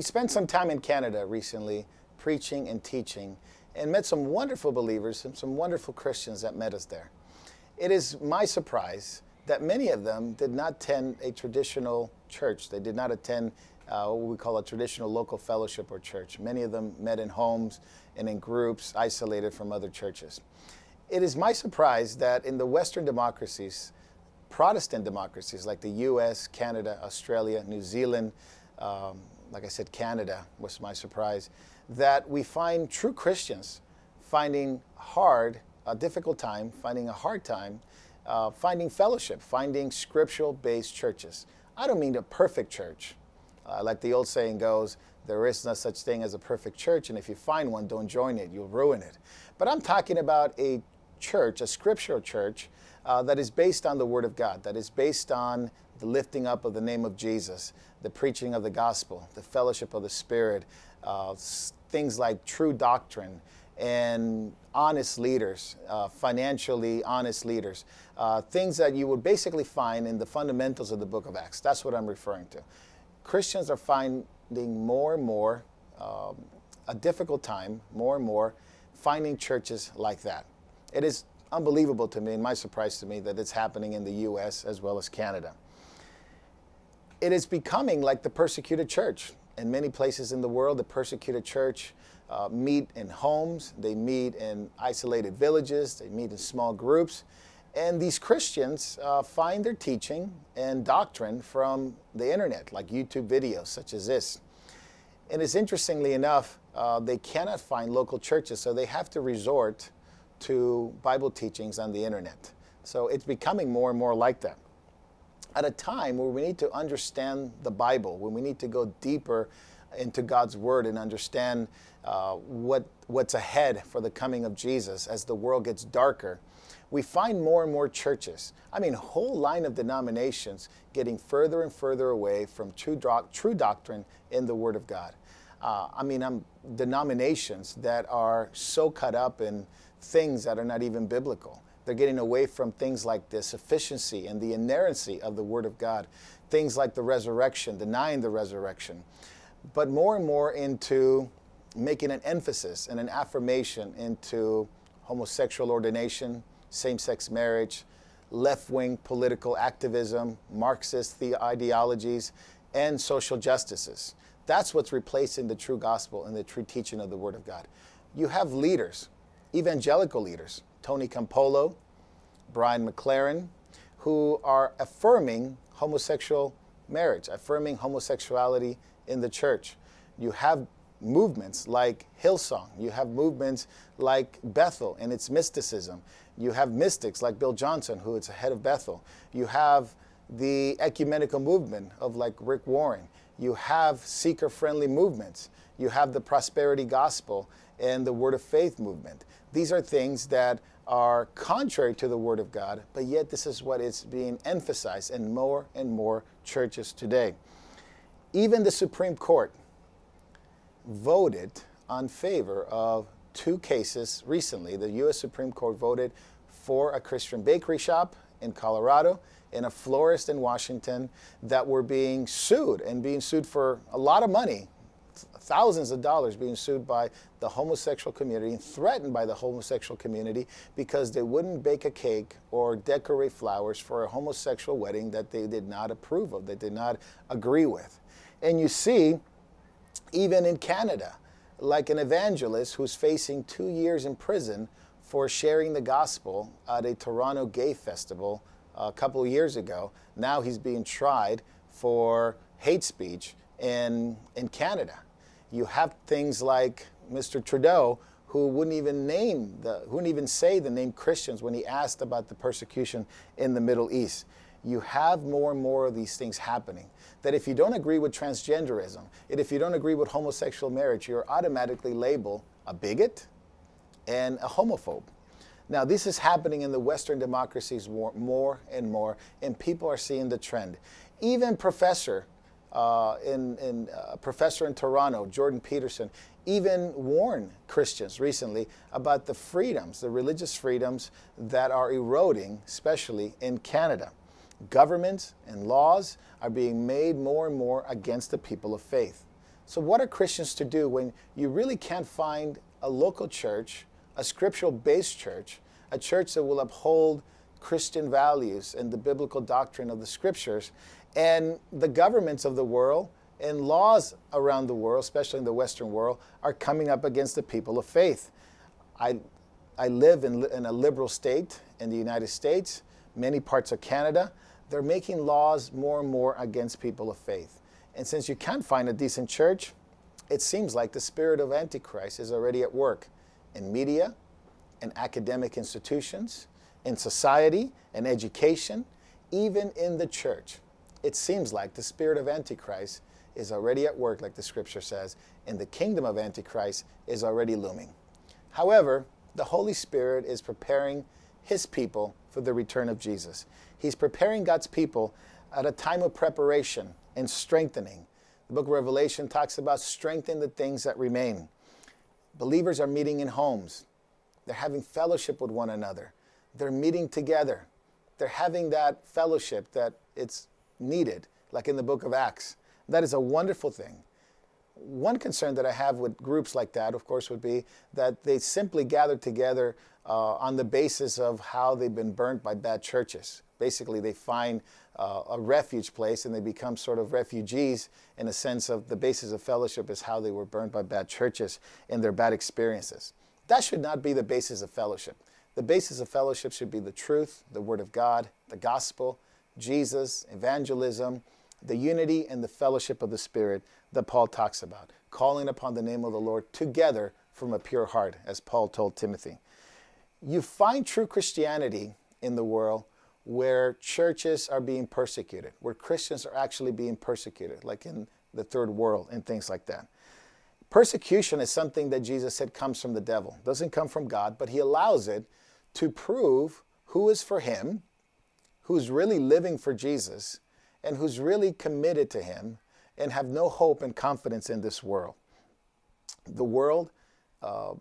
We spent some time in Canada recently preaching and teaching and met some wonderful believers and some wonderful Christians that met us there. It is my surprise that many of them did not attend a traditional church. They did not attend uh, what we call a traditional local fellowship or church. Many of them met in homes and in groups, isolated from other churches. It is my surprise that in the Western democracies, Protestant democracies like the US, Canada, Australia, New Zealand, um, like I said, Canada was my surprise, that we find true Christians finding hard, a difficult time, finding a hard time, uh, finding fellowship, finding scriptural based churches. I don't mean a perfect church. Uh, like the old saying goes, there is no such thing as a perfect church, and if you find one, don't join it, you'll ruin it. But I'm talking about a church, a scriptural church, uh, that is based on the Word of God, that is based on the lifting up of the name of Jesus, the preaching of the gospel, the fellowship of the Spirit, uh, things like true doctrine and honest leaders, uh, financially honest leaders, uh, things that you would basically find in the fundamentals of the book of Acts. That's what I'm referring to. Christians are finding more and more um, a difficult time, more and more finding churches like that. It is unbelievable to me, and my surprise to me, that it's happening in the US as well as Canada. It is becoming like the persecuted church. In many places in the world, the persecuted church uh, meet in homes, they meet in isolated villages, they meet in small groups. And these Christians uh, find their teaching and doctrine from the internet, like YouTube videos such as this. And it's interestingly enough, uh, they cannot find local churches, so they have to resort to Bible teachings on the internet. So it's becoming more and more like that. At a time where we need to understand the Bible, when we need to go deeper into God's Word and understand uh, what, what's ahead for the coming of Jesus as the world gets darker, we find more and more churches, I mean, whole line of denominations getting further and further away from true, do- true doctrine in the Word of God. Uh, I mean, I'm denominations that are so cut up in things that are not even biblical. They're getting away from things like the sufficiency and the inerrancy of the Word of God, things like the resurrection, denying the resurrection, but more and more into making an emphasis and an affirmation into homosexual ordination, same sex marriage, left wing political activism, Marxist the ideologies, and social justices. That's what's replacing the true gospel and the true teaching of the Word of God. You have leaders, evangelical leaders, Tony Campolo, Brian McLaren, who are affirming homosexual marriage, affirming homosexuality in the church. You have movements like Hillsong. You have movements like Bethel and its mysticism. You have mystics like Bill Johnson, who is head of Bethel. You have the ecumenical movement of like Rick Warren. You have seeker friendly movements. You have the prosperity gospel and the word of faith movement. These are things that are contrary to the word of God, but yet this is what is being emphasized in more and more churches today. Even the Supreme Court voted on favor of two cases recently. The U.S. Supreme Court voted for a Christian bakery shop in Colorado and a florist in Washington that were being sued and being sued for a lot of money, thousands of dollars being sued by the homosexual community and threatened by the homosexual community because they wouldn't bake a cake or decorate flowers for a homosexual wedding that they did not approve of, they did not agree with. And you see, even in Canada, like an evangelist who's facing two years in prison for sharing the gospel at a Toronto gay festival a couple of years ago. Now he's being tried for hate speech in, in Canada. You have things like Mr. Trudeau, who wouldn't even name the, wouldn't even say the name Christians when he asked about the persecution in the Middle East. You have more and more of these things happening. That if you don't agree with transgenderism, and if you don't agree with homosexual marriage, you're automatically labeled a bigot and a homophobe. Now, this is happening in the Western democracies more, more and more, and people are seeing the trend. Even professor uh, in, in uh, professor in Toronto, Jordan Peterson, even warned Christians recently about the freedoms, the religious freedoms that are eroding, especially in Canada. Governments and laws are being made more and more against the people of faith. So, what are Christians to do when you really can't find a local church, a scriptural based church, a church that will uphold Christian values and the biblical doctrine of the scriptures, and the governments of the world and laws around the world, especially in the Western world, are coming up against the people of faith? I, I live in, in a liberal state in the United States, many parts of Canada. They're making laws more and more against people of faith. And since you can't find a decent church, it seems like the spirit of Antichrist is already at work in media, in academic institutions, in society, in education, even in the church. It seems like the spirit of Antichrist is already at work, like the scripture says, and the kingdom of Antichrist is already looming. However, the Holy Spirit is preparing his people for the return of Jesus. He's preparing God's people at a time of preparation and strengthening. The book of Revelation talks about strengthening the things that remain. Believers are meeting in homes. They're having fellowship with one another. They're meeting together. They're having that fellowship that it's needed, like in the book of Acts. That is a wonderful thing. One concern that I have with groups like that, of course, would be that they simply gather together uh, on the basis of how they've been burnt by bad churches. Basically, they find uh, a refuge place and they become sort of refugees in a sense of the basis of fellowship is how they were burned by bad churches and their bad experiences. That should not be the basis of fellowship. The basis of fellowship should be the truth, the Word of God, the gospel, Jesus, evangelism, the unity and the fellowship of the Spirit that Paul talks about, calling upon the name of the Lord together from a pure heart, as Paul told Timothy. You find true Christianity in the world where churches are being persecuted, where Christians are actually being persecuted, like in the third world and things like that. Persecution is something that Jesus said comes from the devil. Doesn't come from God, but he allows it to prove who is for him, who's really living for Jesus, and who's really committed to him and have no hope and confidence in this world. The world uh,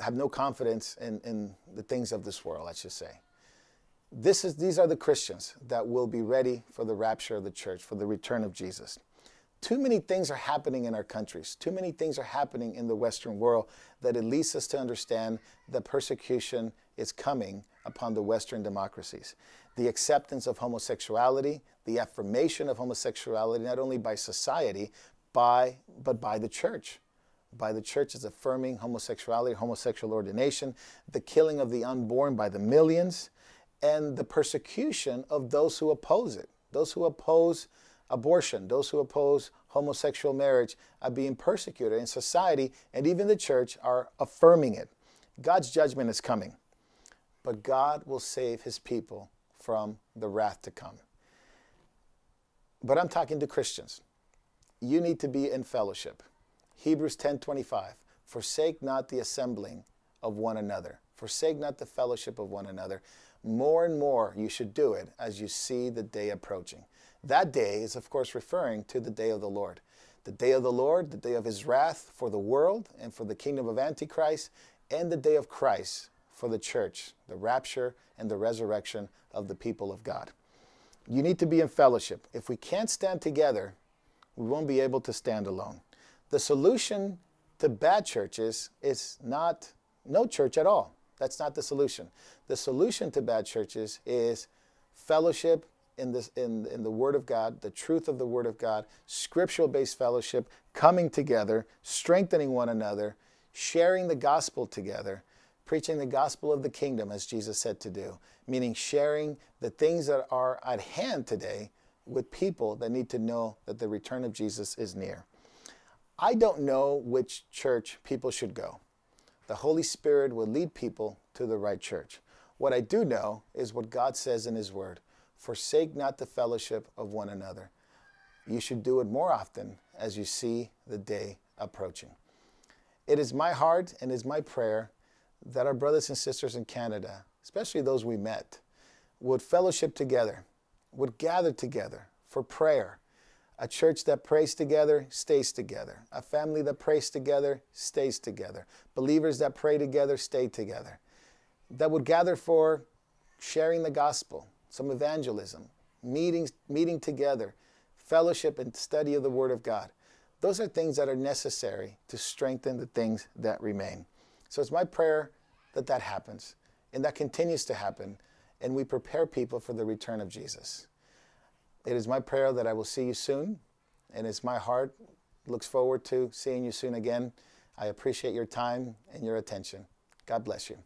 have no confidence in, in the things of this world, I should say this is, these are the Christians that will be ready for the rapture of the church, for the return of Jesus. Too many things are happening in our countries. Too many things are happening in the Western world that it leads us to understand that persecution is coming upon the Western democracies. The acceptance of homosexuality, the affirmation of homosexuality, not only by society, by, but by the church. By the church is affirming homosexuality, homosexual ordination, the killing of the unborn by the millions, and the persecution of those who oppose it. Those who oppose abortion, those who oppose homosexual marriage are being persecuted in society, and even the church are affirming it. God's judgment is coming, but God will save his people from the wrath to come. But I'm talking to Christians. You need to be in fellowship. Hebrews 10:25 Forsake not the assembling of one another. Forsake not the fellowship of one another more and more you should do it as you see the day approaching. That day is, of course, referring to the day of the Lord. The day of the Lord, the day of his wrath for the world and for the kingdom of Antichrist, and the day of Christ for the church, the rapture and the resurrection of the people of God. You need to be in fellowship. If we can't stand together, we won't be able to stand alone. The solution to bad churches is not no church at all. That's not the solution. The solution to bad churches is fellowship in, this, in, in the Word of God, the truth of the Word of God, scriptural based fellowship, coming together, strengthening one another, sharing the gospel together, preaching the gospel of the kingdom, as Jesus said to do, meaning sharing the things that are at hand today with people that need to know that the return of Jesus is near. I don't know which church people should go the Holy Spirit will lead people to the right church. What I do know is what God says in His Word forsake not the fellowship of one another. You should do it more often as you see the day approaching. It is my heart and is my prayer that our brothers and sisters in Canada, especially those we met, would fellowship together, would gather together for prayer, a church that prays together stays together. A family that prays together stays together. Believers that pray together stay together. That would gather for sharing the gospel, some evangelism, meetings, meeting together, fellowship and study of the Word of God. Those are things that are necessary to strengthen the things that remain. So it's my prayer that that happens and that continues to happen and we prepare people for the return of Jesus. It is my prayer that I will see you soon and it's my heart looks forward to seeing you soon again. I appreciate your time and your attention. God bless you.